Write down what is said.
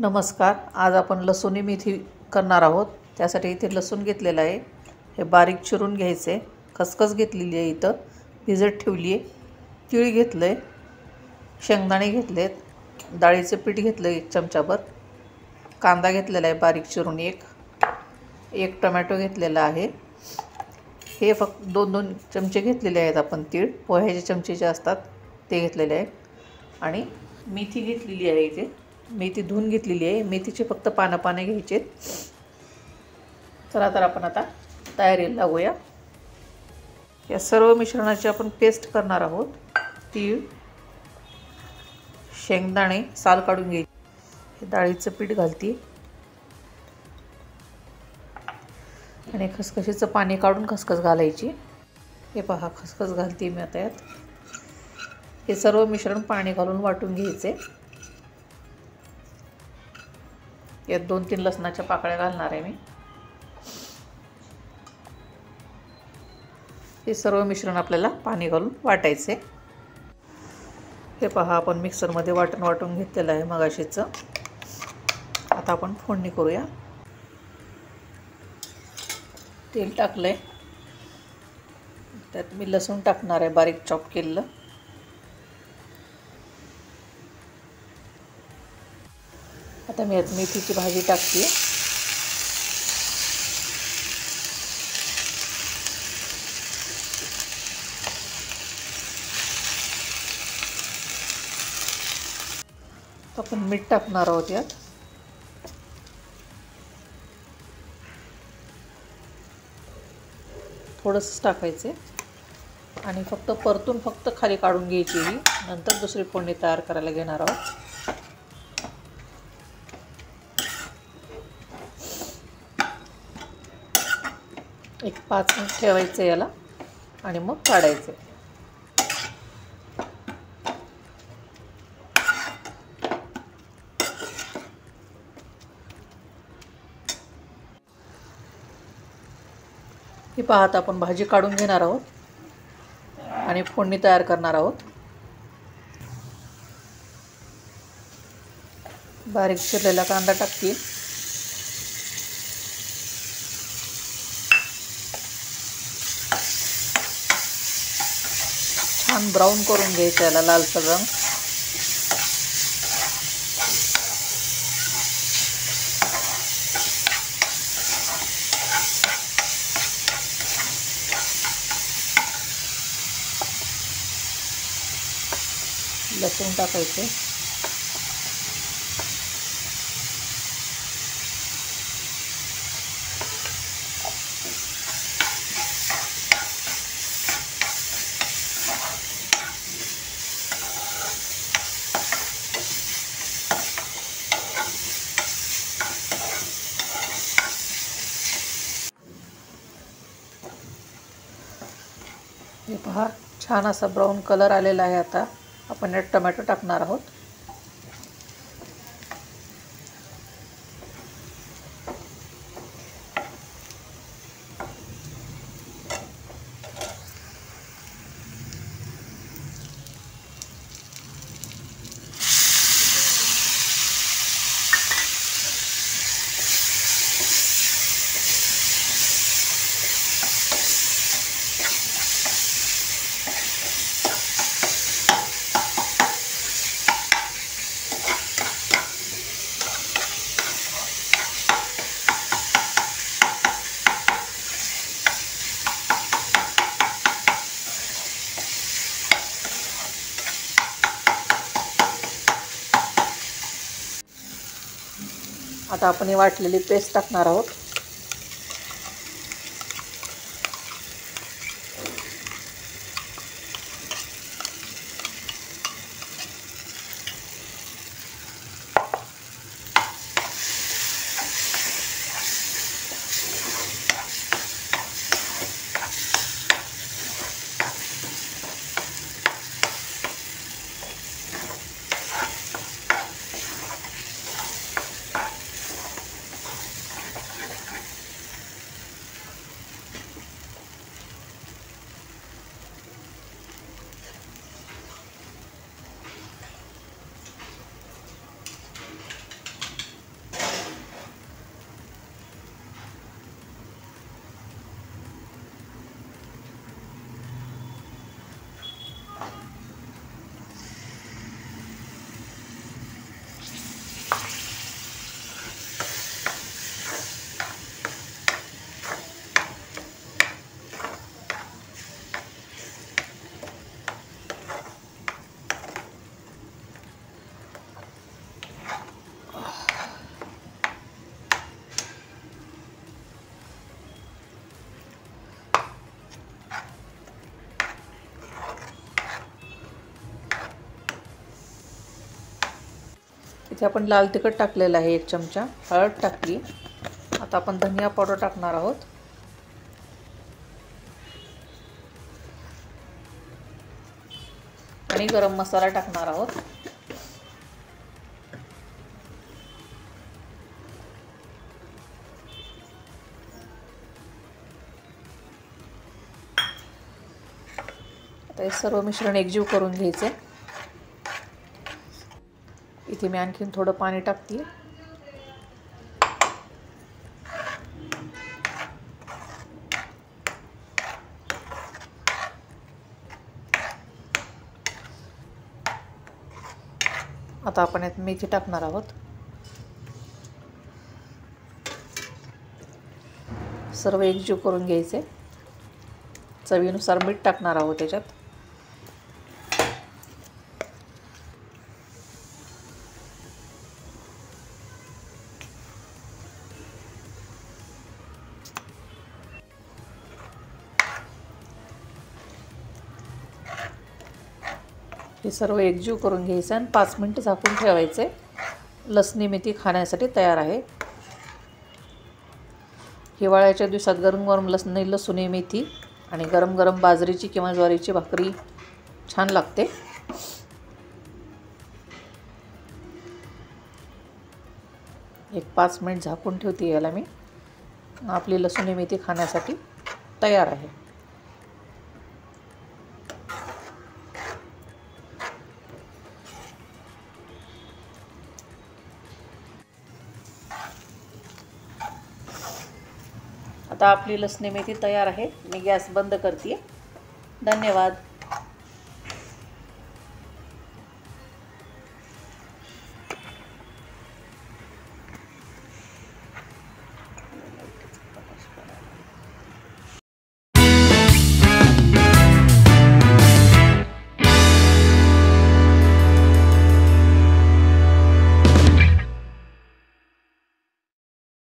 नमस्कार. आज आपण लसूणी मेथी करणार आहोत. त्यासाठी इथे लसूण घेतलेलं आहे. हे बारीक चिरून घ्यायचे. खसखस घेतलेली आहे इथं. भिजत ठेवली आहे तीळ घेतलं आहे शेंगदाणे घेतलेत. डाळीचं पीठ घेतलं एक चमचाभर. कांदा घेतलेला आहे बारीक चिरून एक. एक टमॅटो घेतलेला आहे. हे फक्त दोन दोन चमचे घेतलेले आहेत आपण तीळ. पोह्याचे चमचे जे असतात ते घेतलेले आहेत आणि मेथी घेतलेली आहे इथे. मेथी धुवून घेतलेली आहे. मेथीचे फक्त पानं पानं घ्यायचे चला तर आपण आता तयारीला लागूया. या सर्व मिश्रणाची आपण पेस्ट करणार आहोत. तीळ शेंगदाणे साल काढून घ्यायची. हे डाळीचं पीठ घालते आणि खसखशीचं पाणी काढून खसखस घालायची. हे पहा खसखस घालते मी आता यात. हे सर्व मिश्रण पाणी घालून वाटून घ्यायचे. यात दोन तीन लसणाच्या पाकळ्या घालणार आहे मी. हे सर्व मिश्रण आपल्याला पाणी घालून वाटायचे हे पहा आपण मिक्सरमध्ये वाटण वाटून घेतलेलं आहे मगाशीचं. आता आपण फोडणी करूया. तेल टाकलं आहे त्यात मी लसूण टाकणार आहे बारीक चॉप केलेलं. आता मी यात मेथीची भाजी टाकते. आपण मीठ टाकणार आहोत यात. थोडंसंच टाकायचे आणि फक्त परतून फक्त खाली काढून घ्यायची ही. नंतर दुसरी फोडणी तयार करायला घेणार आहोत. एक पाच मिनिट ठेवायचं याला आणि मग काढायचं. ही पाहत आपण भाजी काढून घेणार आहोत आणि फोडणी तयार करणार आहोत. बारीक चिरलेला कांदा टाकतील. घ्यायचं याला लालसर रंग. लसून टाकायचे. पहा छान असा ब्राऊन कलर आलेला आहे आता. आपण यात टमॅटो टाकणार आहोत. आता आपण ही वाटलेली पेस्ट टाकणार आहोत. इथे आपण लाल तिखट टाकलेलं आहे एक चमचा हळद टाकली. आता आपण धनिया पावडर टाकणार आहोत. आणि गरम मसाला टाकणार आहोत. आता हे सर्व मिश्रण एकजीव करून घ्यायचे. इथे मी आणखीन थोडं पाणी टाकते. आता आपण यात मेथी टाकणार आहोत. सर्व एकजीव करून घ्यायचे. चवीनुसार मीठ टाकणार आहोत त्याच्यात हे सर्व एकजीव करून घ्यायचं आणि पाच मिनटं झाकून ठेवायचे. लसणी मेथी खाण्यासाठी तयार आहे. हिवाळ्याच्या दिवसात गरम गरम लसणी लसुणी मेथी आणि गरम गरम बाजरीची किंवा ज्वारीची भाकरी छान लागते. एक पाच मिनिट झाकून ठेवते याला मी. आपली लसुणी मेथी खाण्यासाठी तयार आहे. आता आपली लसणी मेथी तयार आहे. मी गॅस बंद करते धन्यवाद.